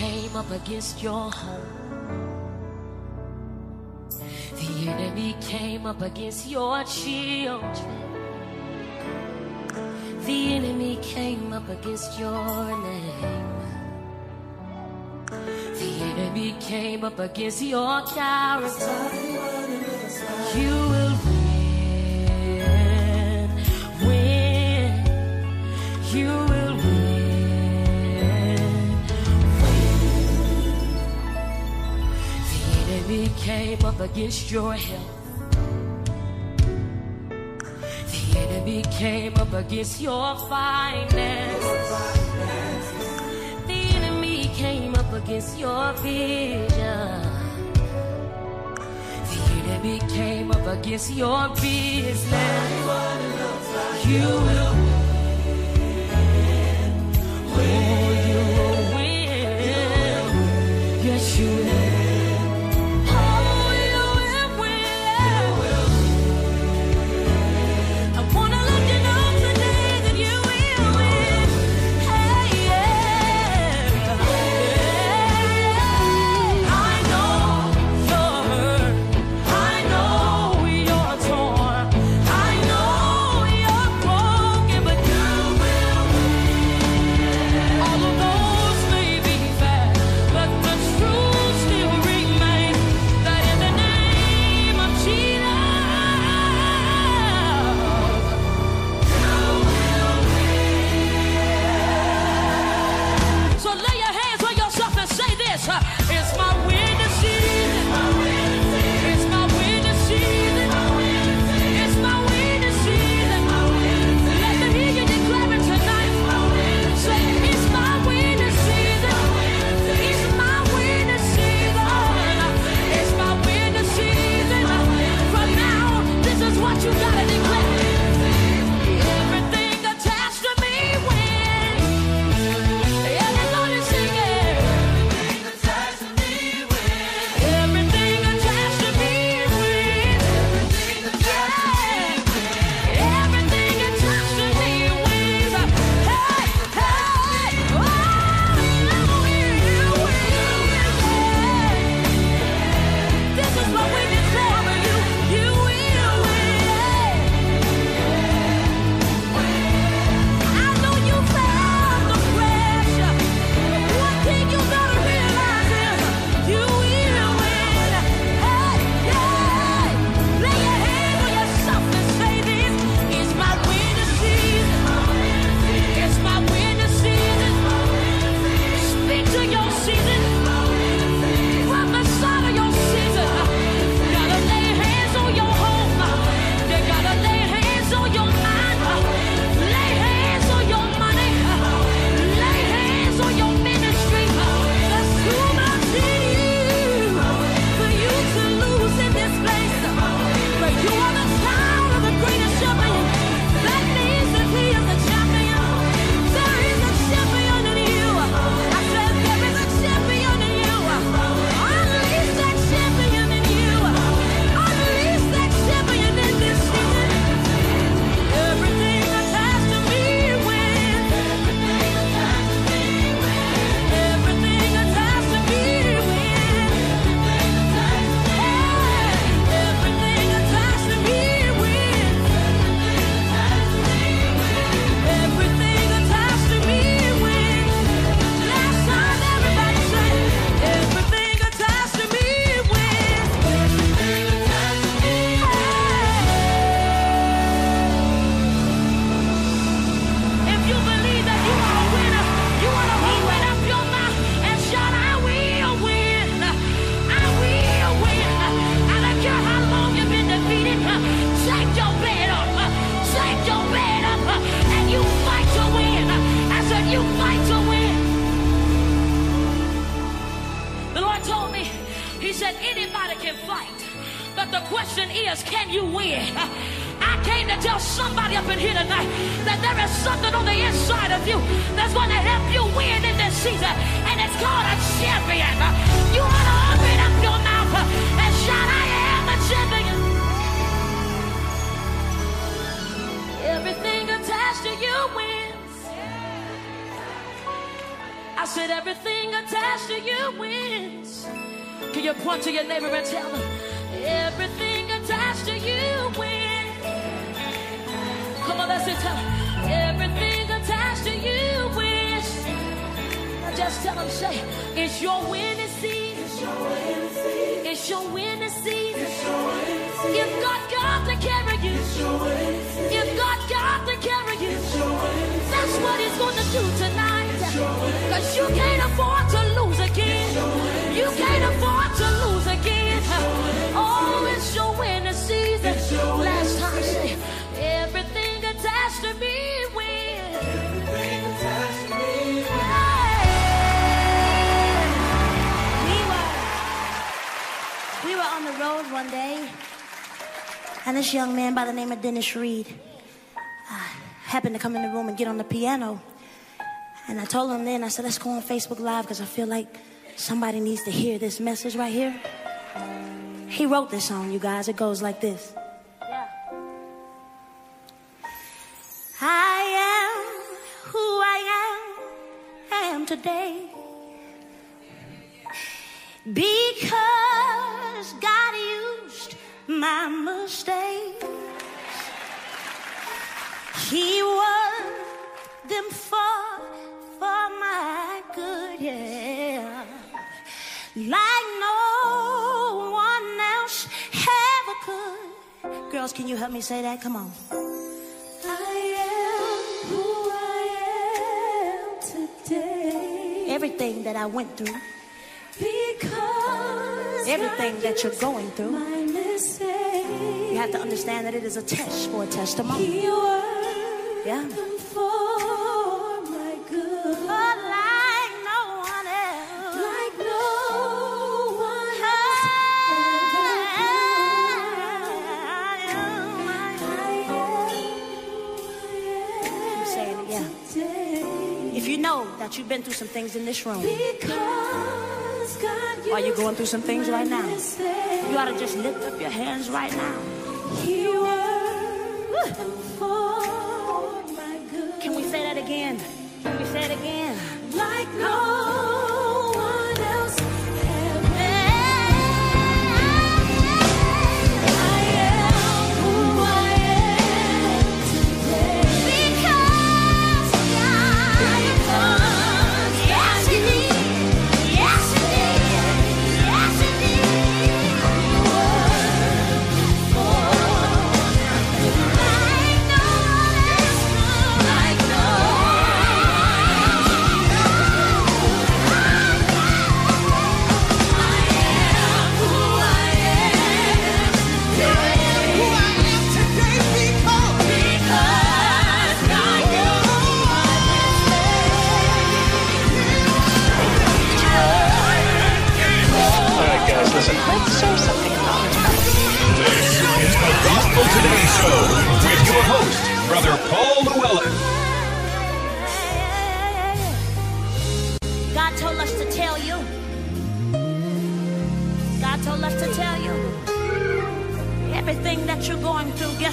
came up against your home. The enemy came up against your children. The enemy came up against your name. The enemy came up against your character. You up against your health. The enemy came up against your finances. The enemy came up against your vision. The enemy came up against your business. You will somebody up in here tonight that there is something on the inside of you that's going to help you win in this season. And it's called a champion. You want to open up your mouth and shout, I am a champion. Everything attached to you wins. I said, everything attached to you wins. Can you point to your neighbor and tell them everything? Everything attached to you wins. Now just tell them, say it's your winning season. It's your winning season. If God got to carry you, if God got to carry you, that's what He's going to do tonight. Cause you can't afford to lose again. You can't afford one day, and this young man by the name of Dennis Reed uh, happened to come in the room and get on the piano. And I told him then, I said, let's go on Facebook Live because I feel like somebody needs to hear this message right here. He wrote this song, you guys. It goes like this. I am who I am, am today. Because God my mistakes. He worked them for, for my good, yeah. Like no one else ever could. Girls, can you help me say that? Come on. I am who I am today. Everything that I went through. Because everything that you're going through, you have to understand that it is a test for a testimony. Yeah. Like no one else. Like no one I'm saying it, yeah. If you know that you've been through some things in this room, are you going through some things right now? You ought to just lift up your hands right now. Can we say that again? Can we say it again? Like no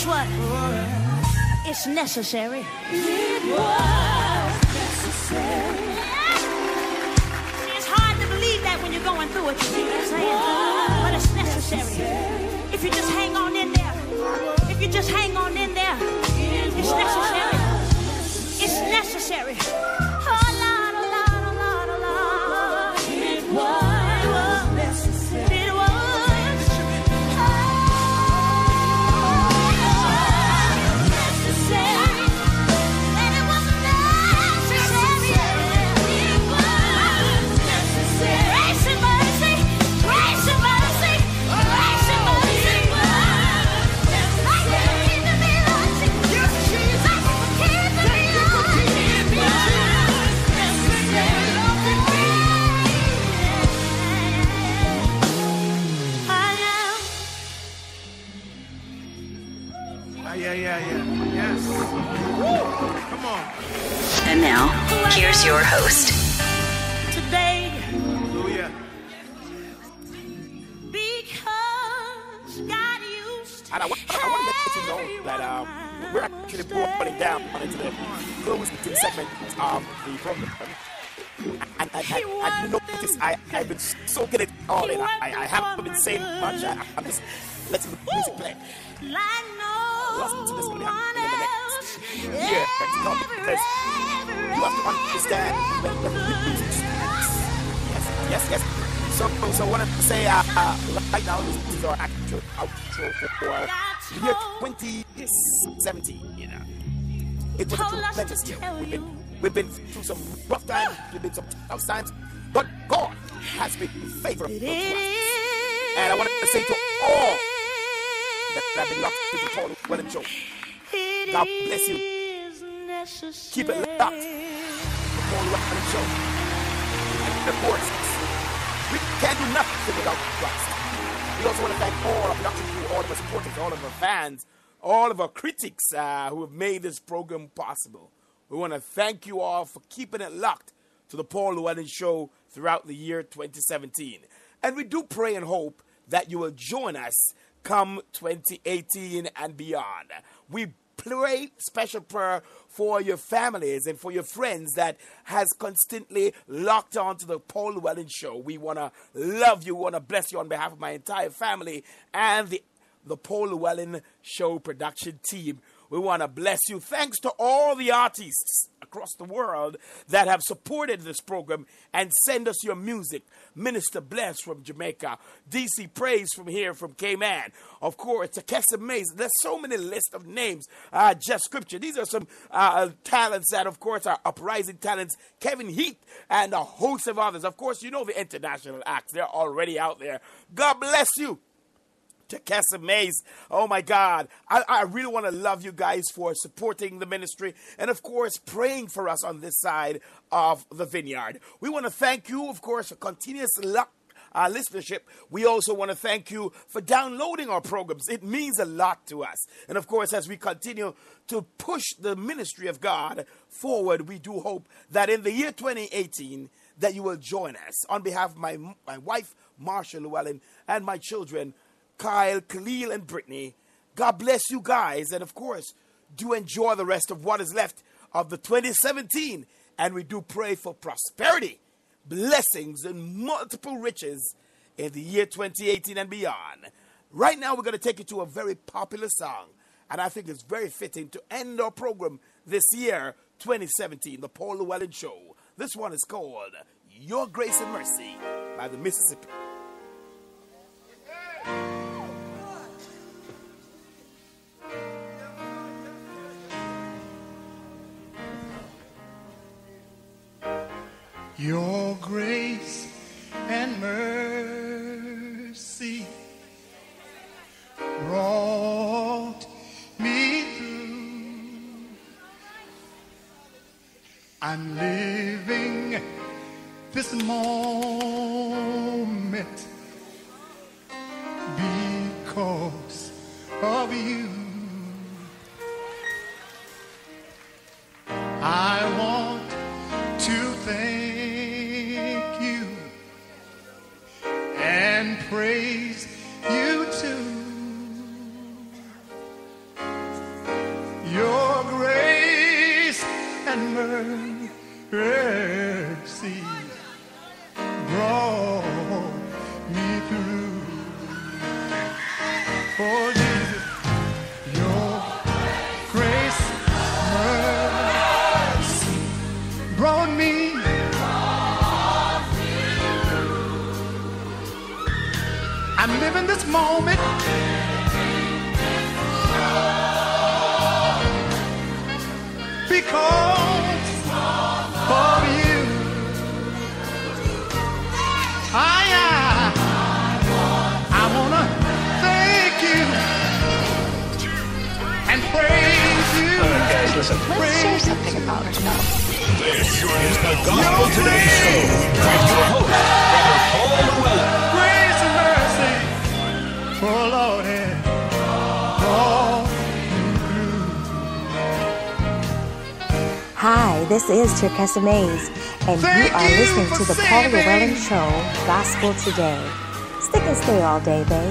guess what? It's necessary. It was necessary. See, it's hard to believe that when you're going through it, you see what I'm saying? But it's necessary. If you just hang on in there, And I, wa- I want to let you know that um, we're actually putting down into the close to segment of the program. And, and, and, and you notice I, I've been soaking it all in. I, I haven't been saying much. I, I'm just letting the music play. like no Listen to this one in the else next year because you have to understand when the music. Yes, yes, yes. So, so what I say uh, uh, right now this is our actual outro for year 2017. You know, it was a Told us to tremendous year. We've been, we've been through some rough times, we've been some tough times, but God has been favorable to us. And I want to say to all that have been locked to the Paul Llewellyn Show, God bless you. Keep it locked. The Paul Llewellyn Show. And of course, we can't do nothing without Christ. We also want to thank all our production crew, all of our supporters, all of our fans, all of our critics uh, who have made this program possible. We want to thank you all for keeping it locked to the Paul Llewellyn Show throughout the year 2017. And we do pray and hope that you will join us come 2018 and beyond. We pray special prayer for your families and for your friends that has constantly locked on to the Paul Llewellyn Show. We want to love you, We want to bless you on behalf of my entire family and the the Paul Llewellyn Show production team. We want to bless you. Thanks to all the artists across the world that have supported this program and send us your music. Minister Bless from Jamaica, DC Praise from here from Cayman, of course, Takesa Mays. There's so many list of names. Uh, just scripture. These are some uh, talents that, of course, are uprising talents. Kevin Heath and a host of others. Of course, you know the international acts. They're already out there. God bless you to Kessa Mays. Oh my God. I, I really want to love you guys for supporting the ministry and, of course, praying for us on this side of the vineyard. We want to thank you, of course, for continuous luck. Uh, listenership. We also want to thank you for downloading our programs. It means a lot to us. And of course, as we continue to push the ministry of God forward, we do hope that in the year 2018, that you will join us. On behalf of my, my wife, Marsha Llewellyn, and my children, Kyle, Khalil, and Brittany. God bless you guys. And of course, do enjoy the rest of what is left of the 2017. And we do pray for prosperity, blessings, and multiple riches in the year 2018 and beyond. Right now, we're going to take you to a very popular song. And I think it's very fitting to end our program this year, 2017, the Paul Llewellyn Show. This one is called Your Grace and Mercy by the Mississippi. Brought me through. I'm living this moment because of you. I want to thank you and praise you too. I'm living this moment. Because of you. I, I, I want to thank you and praise you. Guys, listen. Let's share something about ourselves. This is the Gospel Today Show this is Cherkessa Mays, and Thank you are listening to the Paul Llewellyn Show, Gospel Today. Stick and stay all day, babe.